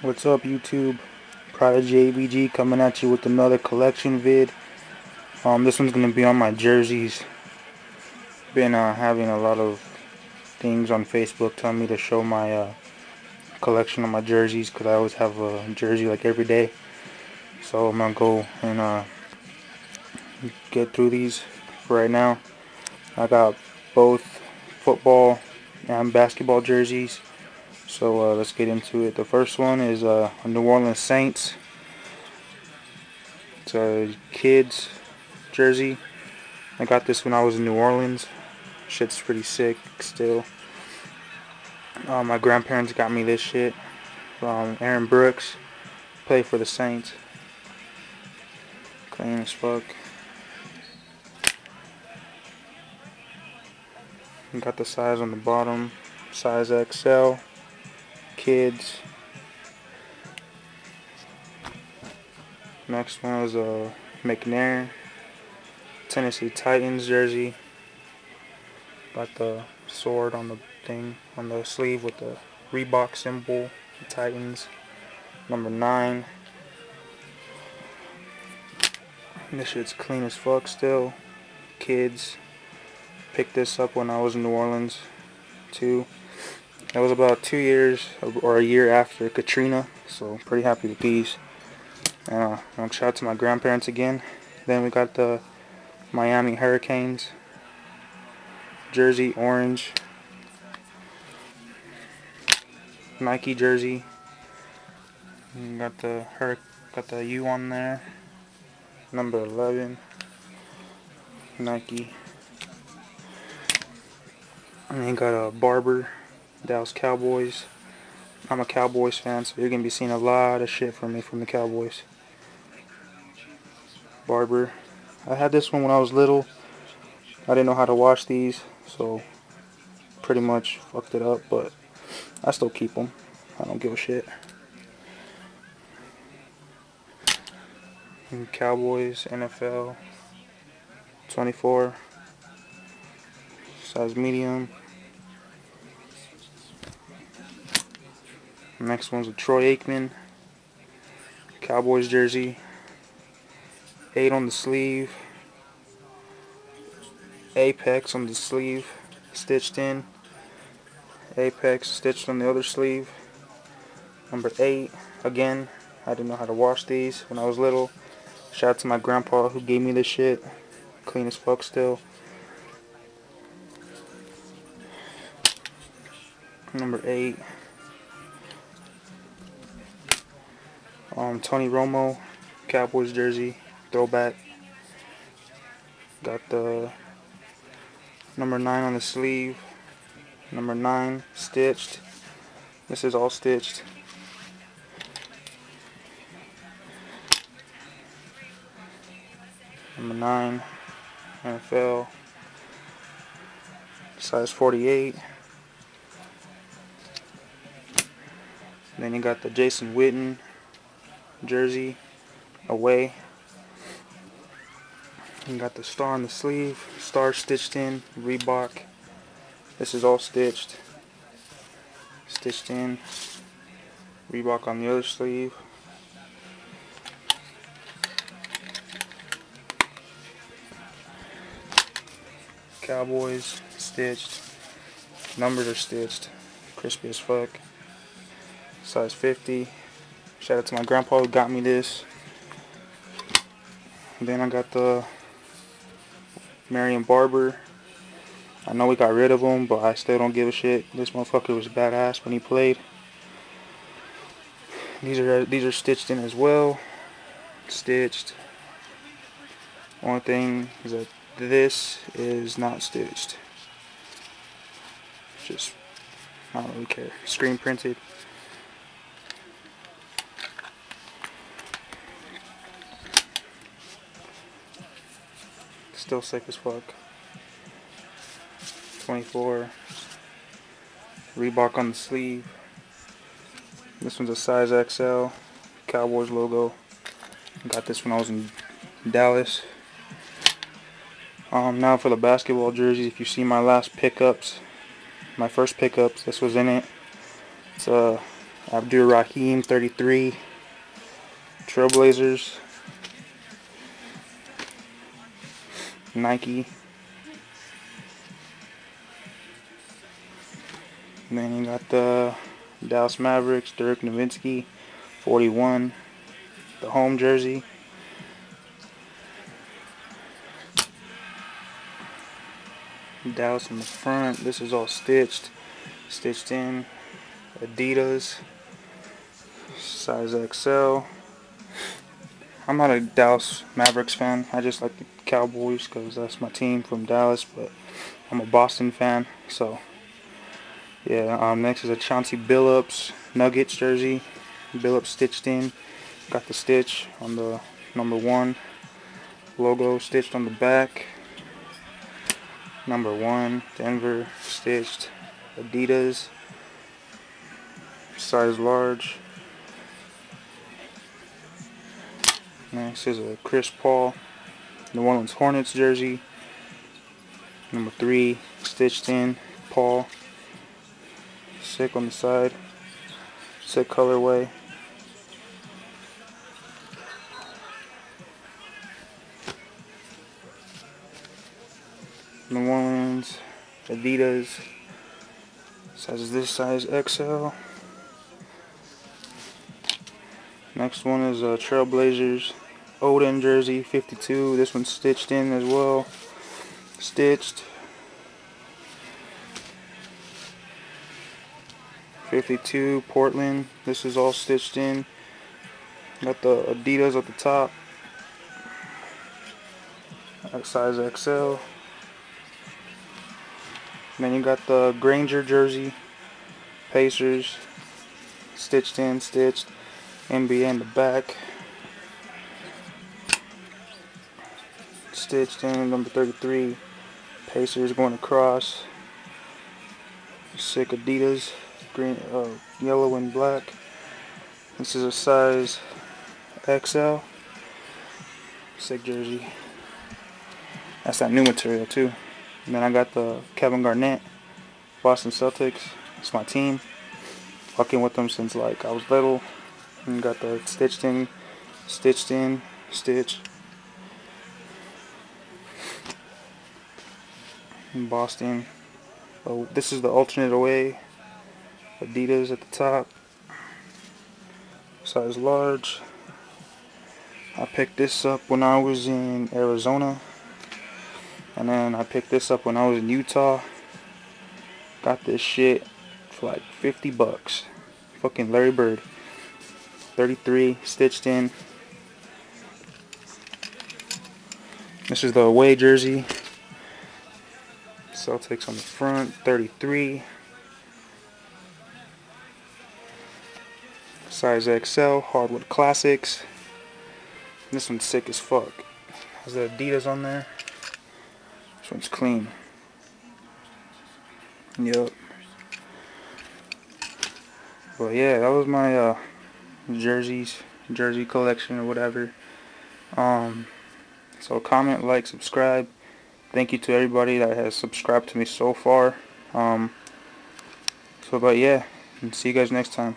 What's up YouTube? Prodigy ABG coming at you with another collection vid. Um, this one's gonna be on my jerseys. Been uh, having a lot of things on Facebook telling me to show my uh, collection of my jerseys because I always have a jersey like every day. So I'm gonna go and uh, get through these right now. I got both football and basketball jerseys. So uh, let's get into it. The first one is uh, New Orleans Saints. It's a kids jersey. I got this when I was in New Orleans. Shit's pretty sick still. Uh, my grandparents got me this shit from Aaron Brooks. Play for the Saints. Clean as fuck. Got the size on the bottom. Size XL kids. Next one is a McNair Tennessee Titans jersey. Got the sword on the thing on the sleeve with the Reebok symbol. The Titans. Number nine. This shit's clean as fuck still. Kids. Picked this up when I was in New Orleans too. That was about two years or a year after Katrina, so pretty happy with these. Uh, shout out to my grandparents again. Then we got the Miami Hurricanes jersey, orange. Nike jersey. Got the Hur got the U on there. Number 11. Nike. And then got a Barber Dallas Cowboys. I'm a Cowboys fan, so you're going to be seeing a lot of shit from me from the Cowboys. Barber. I had this one when I was little. I didn't know how to wash these, so pretty much fucked it up, but I still keep them. I don't give a shit. And Cowboys, NFL, 24, size medium. Next one's a Troy Aikman Cowboys jersey. 8 on the sleeve. Apex on the sleeve. Stitched in. Apex stitched on the other sleeve. Number 8. Again, I didn't know how to wash these when I was little. Shout out to my grandpa who gave me this shit. Clean as fuck still. Number 8. Um, Tony Romo, Cowboys jersey, throwback. Got the number 9 on the sleeve. Number 9 stitched. This is all stitched. Number 9 NFL. Size 48. Then you got the Jason Witten jersey away. You got the star on the sleeve, star stitched in, Reebok. This is all stitched. Stitched in. Reebok on the other sleeve. Cowboys stitched. Numbers are stitched. Crispy as fuck. Size 50. Shout out to my grandpa who got me this. Then I got the Marion Barber. I know we got rid of him, but I still don't give a shit. This motherfucker was badass when he played. These are these are stitched in as well. Stitched. One thing is that this is not stitched. Just I don't really care. Screen printed. Still sick as fuck. 24. Reebok on the sleeve. This one's a size XL. Cowboys logo. Got this when I was in Dallas. Um, now for the basketball jerseys. If you see my last pickups, my first pickups, this was in it. It's a Abdur Rahim 33. Trailblazers. Nike. Then you got the Dallas Mavericks, Dirk Nowitzki, 41. The home jersey. Dallas in the front. This is all stitched. Stitched in. Adidas. Size XL. I'm not a Dallas Mavericks fan. I just like Cowboys because that's my team from Dallas. But I'm a Boston fan. So, yeah. Um, next is a Chauncey Billups Nuggets jersey. Billups stitched in. Got the stitch on the number one. Logo stitched on the back. Number one, Denver, stitched. Adidas, size large. Next is a Chris Paul, New Orleans Hornets jersey. Number three, stitched in, Paul. Sick on the side. Sick colorway. New Orleans, Adidas. Size is this size XL. Next one is uh, Trailblazers Oden jersey 52. This one's stitched in as well. Stitched. 52 Portland. This is all stitched in. Got the Adidas at the top. Size XL. then you got the Granger jersey. Pacers. Stitched in, stitched. NBA in the back. Stitched in, number 33. Pacers going across. Sick Adidas, green, uh, yellow and black. This is a size XL. Sick jersey. That's that new material too. And then I got the Kevin Garnett, Boston Celtics. It's my team. Fucking with them since like I was little. And got the stitched in, stitched in, stitch. In Boston. Oh, this is the alternate away. Adidas at the top. Size large. I picked this up when I was in Arizona. And then I picked this up when I was in Utah. Got this shit for like 50 bucks. Fucking Larry Bird. 33 stitched in. This is the away jersey. Celtics on the front, 33. Size XL, hardwood classics. This one's sick as fuck. Has the Adidas on there. This one's clean. Yup. But yeah, that was my uh, jerseys, jersey collection or whatever. Um, so comment, like, subscribe. Thank you to everybody that has subscribed to me so far. Um, so, but yeah, see you guys next time.